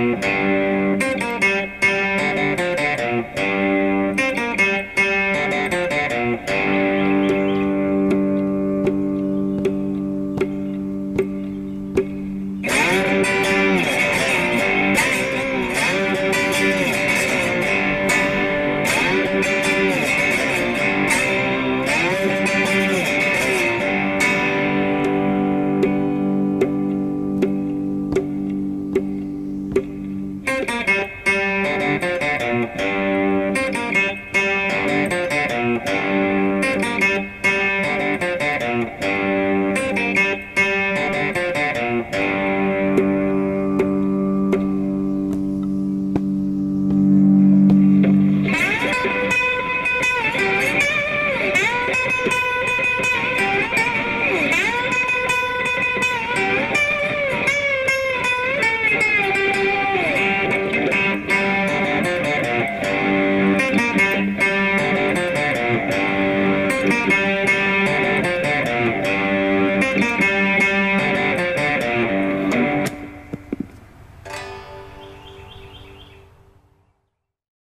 Música